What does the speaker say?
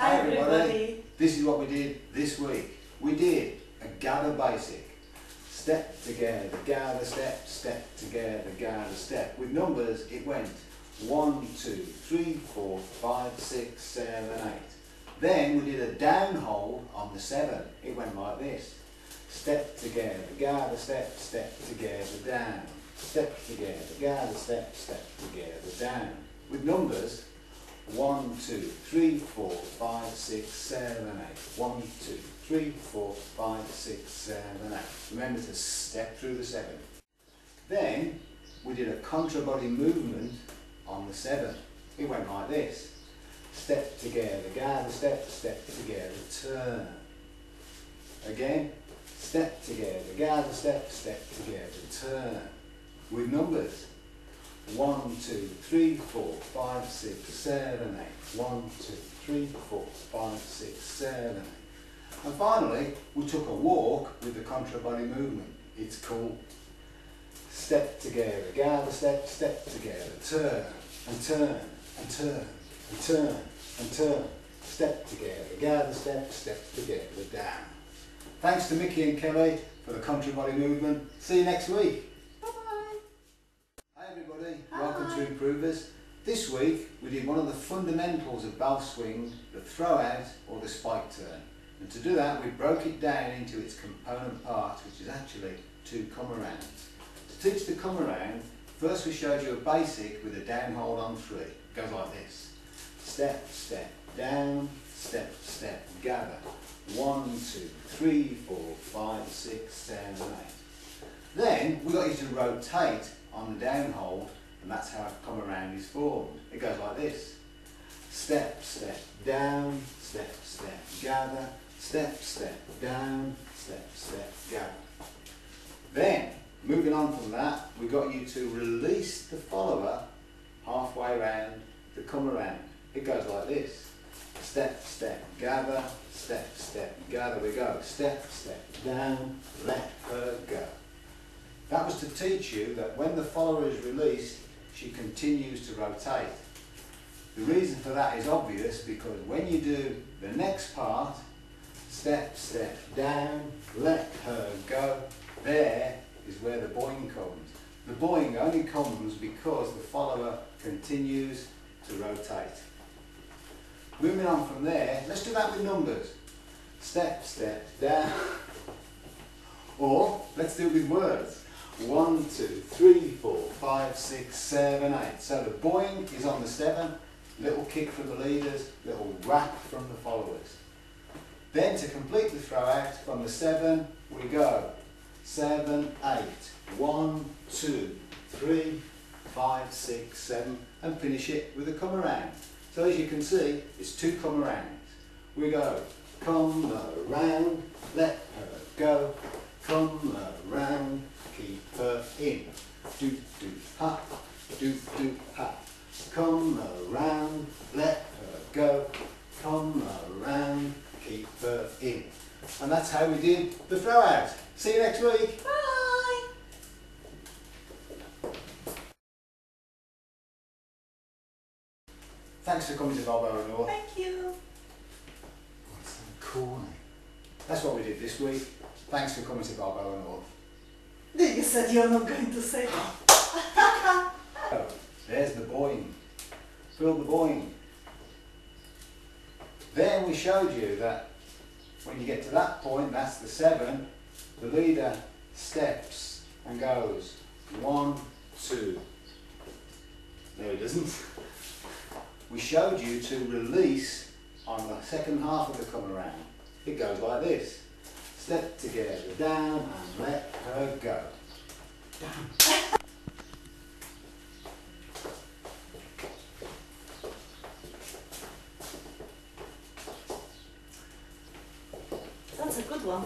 Hi everybody. This is what we did this week. We did a gather basic. Step together, gather, step, step together, gather, step. With numbers, it went one, two, three, four, five, six, seven, eight. Then we did a down hold on the seven. It went like this. Step together, gather, step, step together, down. Step together, gather, step, step together, down. With numbers, one, two, three, four, five, six, seven, eight. One, two, three, four, five, six, seven, eight. Remember to step through the seven. Then we did a contra body movement on the seven. It went like this. Step together, gather, step, step together, turn. Again, step together, gather, step, step together, turn. With numbers. One, two, three, four, five, six, seven, eight. One, two, three, four, five, six, seven, eight. And finally, we took a walk with the contrabody movement. It's called step together, gather, step, step together, turn and turn and turn and turn and turn, step together, gather, step, step together, down. Thanks to Mickey and Kelly for the contrabody movement. See you next week. Hi everybody, Hi. welcome to Improvers. This week we did one of the fundamentals of Bal-Swing, the throw out or the spike turn. And to do that we broke it down into its component parts which is actually two come arounds. To teach the come around, first we showed you a basic with a down hold on three. It goes like this. Step, step, down, step, step, gather. One, two, three, four, five, six, seven, eight. Then we got you to rotate on the down hold and that's how a come around is formed. It goes like this. Step, step, down, step, step, gather, step, step, down, step, step, gather. Then, moving on from that, we got you to release the follower halfway round the come around. It goes like this. Step, step, gather, step, step, gather we go. Step, step, down, let her go. That was to teach you that when the follower is released, she continues to rotate. The reason for that is obvious because when you do the next part, step, step, down, let her go, there is where the boing comes. The boing only comes because the follower continues to rotate. Moving on from there, let's do that with numbers. Step, step, down. Or let's do it with words. One, two, three, four, five, six, seven, eight. So the boing is on the seven, little kick from the leaders, little whack from the followers. Then to complete the throw out from the seven, we go seven, eight, one, two, three, five, six, seven, and finish it with a come around. So as you can see, it's two come arounds. We go come around, let her go, come around, in. Do do ha, do do ha. Come around, let her go, come around, keep her in. And that's how we did the throw out. See you next week. Bye. Thanks for coming to Balboa North. Thank you. What's so corny? That's what we did this week. Thanks for coming to Balboa North. Said you're not going to say that. There's the boing. Fill the boing. Then we showed you that when you get to that point, that's the seven, the leader steps and goes one, two. No, he doesn't. We showed you to release on the second half of the come around. It goes like this. Step together, down and let her go. That's a good one.